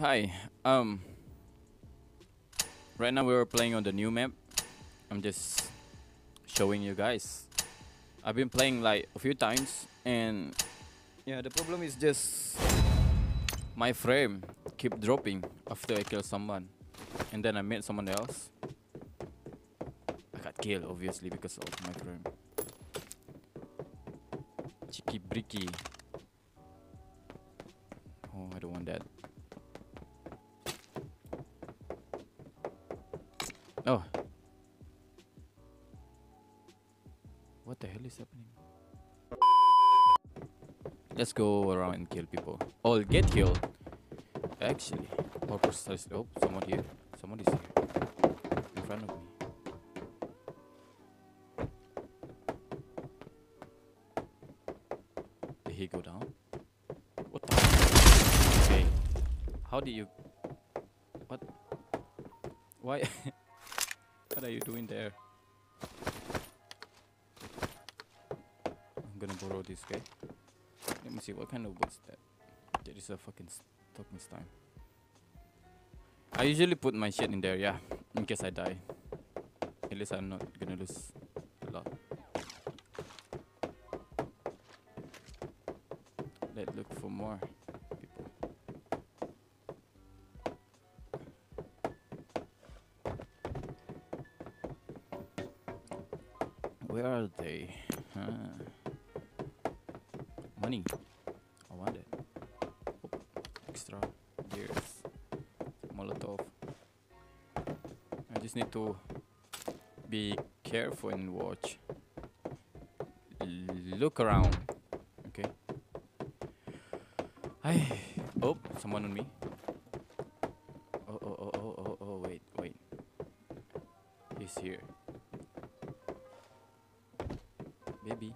Hi. Um. Right now we're playing on the new map. I'm just showing you guys. I've been playing like a few times, and yeah, the problem is just my frame keep dropping after I kill someone, and then I meet someone else. I got killed obviously because of my frame. Cheeky bricky. Oh. What the hell is happening? Let's go around and kill people. Oh, get killed. Actually, or precisely. Oh, someone here. Someone is here. In front of me. Did he go down? What the? Okay. How did you? What? Why? what are you doing there? I'm gonna borrow this guy. Let me see what kind of boat's that. That is a fucking this time. I usually put my shit in there, yeah, in case I die. At least I'm not gonna lose a lot. Let's look for more Where are they? Money. I want it. Extra gears. Molotov. I just need to be careful and watch. Look around. Okay. Hi. Oh, someone on me. Oh, oh, oh, oh, oh, oh, wait, wait. He's here. Maybe.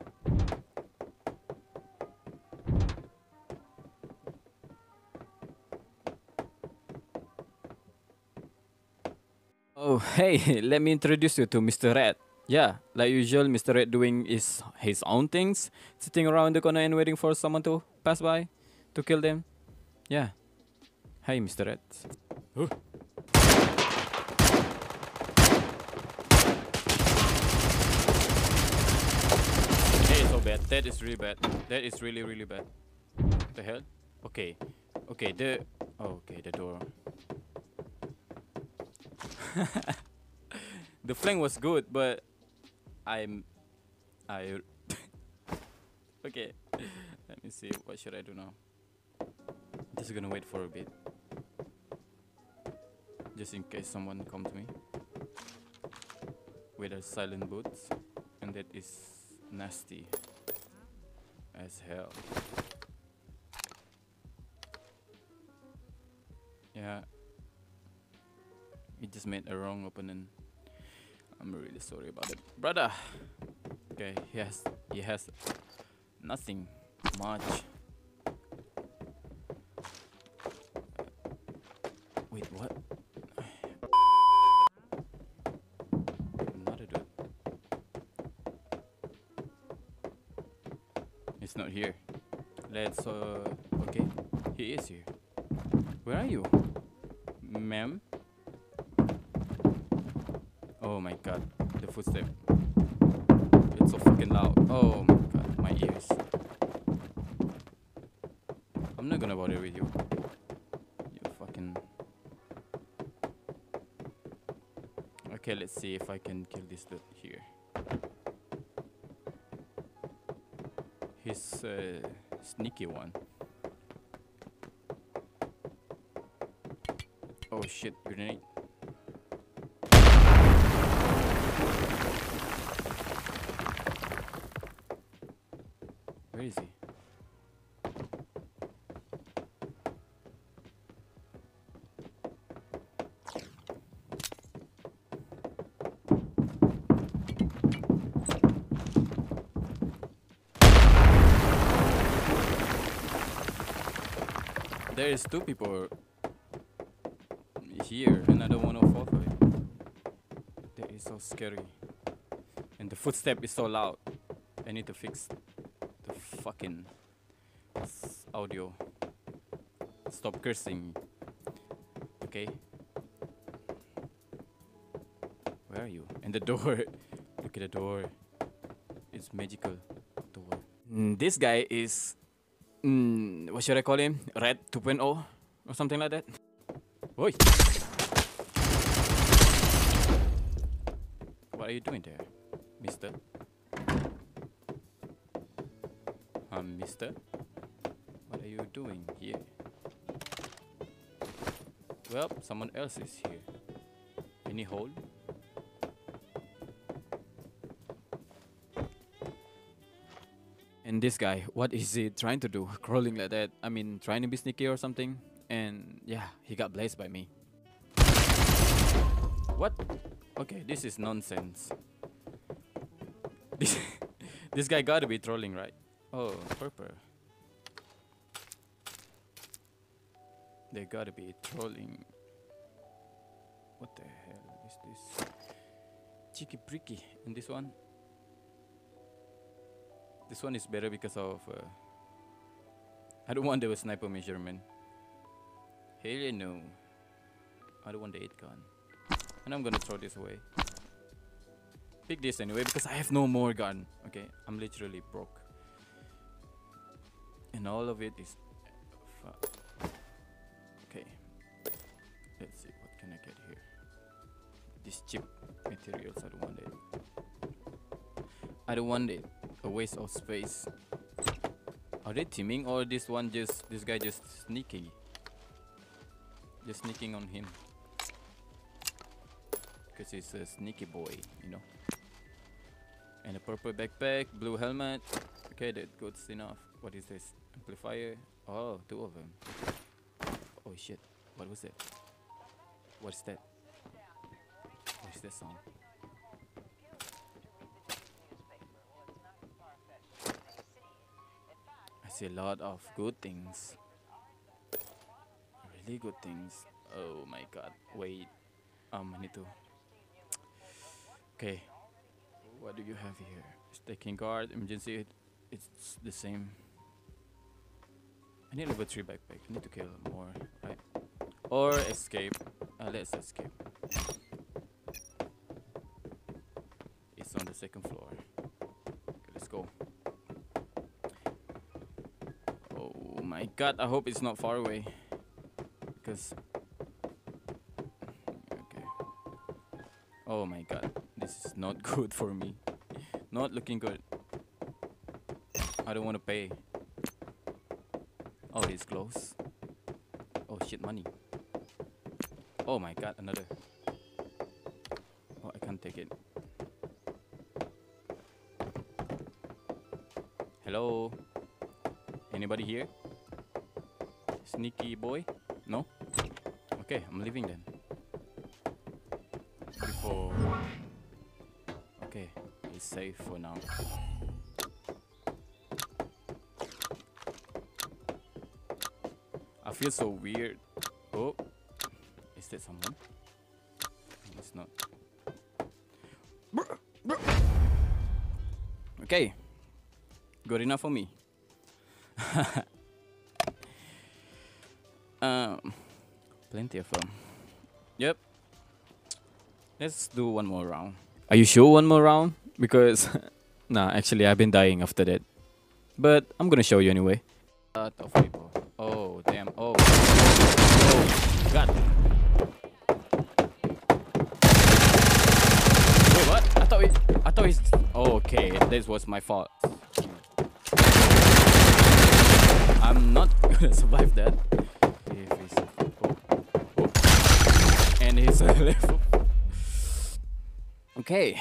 Oh, hey, let me introduce you to Mr. Rat. Yeah, like usual, Mr. Rat doing is his own things, sitting around the corner and waiting for someone to pass by to kill them. Yeah. Hey, Mr. Rat. Huh. That is so bad. That is really bad. That is really, really bad. The hell? Okay. Okay, the... Oh, okay, the door. the flank was good, but I'm I okay. Let me see. What should I do now? Just gonna wait for a bit, just in case someone come to me with a silent boots, and that is nasty as hell. Yeah, he just made a wrong opening. I'm really sorry about it, brother. Okay, he has he has nothing much. Wait, what? Another dude. It's not here. Let's uh. Okay, he is here. Where are you, ma'am? Oh my god, the footstep. It's so fucking loud. Oh my god, my ears. I'm not gonna bother with you. You fucking. Okay, let's see if I can kill this dude here. He's a uh, sneaky one. Oh shit, grenade. Where is he? There is two people here, and I don't want to fall for it. That is so scary, and the footstep is so loud. I need to fix the fucking audio. Stop cursing. Okay. Where are you? And the door. Look at the door. It's magical door. Mm, this guy is. Mm, what should I call him? Rat 2.0 or something like that. Oi! What are you doing there, mister? Um, mister? What are you doing here? Well, someone else is here. Any hole? And this guy, what is he trying to do? Crawling like that? I mean, trying to be sneaky or something? And yeah, he got blazed by me. What? Okay, this is nonsense. This, this guy gotta be trolling, right? Oh, purple. They gotta be trolling. What the hell is this? Cheeky pricky. And this one? This one is better because of. Uh, I don't want the sniper measurement. Hell no. I don't want the 8 gun. And I'm gonna throw this away. Pick this anyway because I have no more gun. Okay, I'm literally broke. And all of it is. Okay. Let's see what can I get here. This cheap materials, I don't want it. I don't want it. Waste of space. Are they teaming or this one just this guy just sneaky? Just sneaking on him. Because he's a sneaky boy, you know. And a purple backpack, blue helmet. Okay, that good enough. What is this? Amplifier. Oh, two of them. Oh shit. What was that? What's that? What's that sound? I see a lot of good things. Really good things. Oh my god. Wait. Um, I need to. Okay. What do you have here? Staking guard, emergency. It's the same. I need level 3 backpack. I need to kill more, right? Or escape. Uh, let's escape. It's on the second floor. Okay, let's go. Oh my god, I hope it's not far away. Because... Okay. Oh my god, this is not good for me. Not looking good. I don't want to pay. Oh, he's close. Oh shit, money. Oh my god, another. Oh, I can't take it. Hello? Anybody here? Sneaky boy? No? Okay, I'm leaving then. Before... Okay, it's safe for now. I feel so weird. Oh, is that someone? It's not. Okay, good enough for me. um, plenty of them. Yep. Let's do one more round. Are you sure one more round? Because, nah, actually I've been dying after that. But I'm gonna show you anyway. lot of people. Oh, damn. Oh. Oh, God. Wait, what? I thought we. I thought he's. Oh, okay, this was my fault. I'm not gonna survive that. If he's. Oh. Oh. And he's a level. Okay.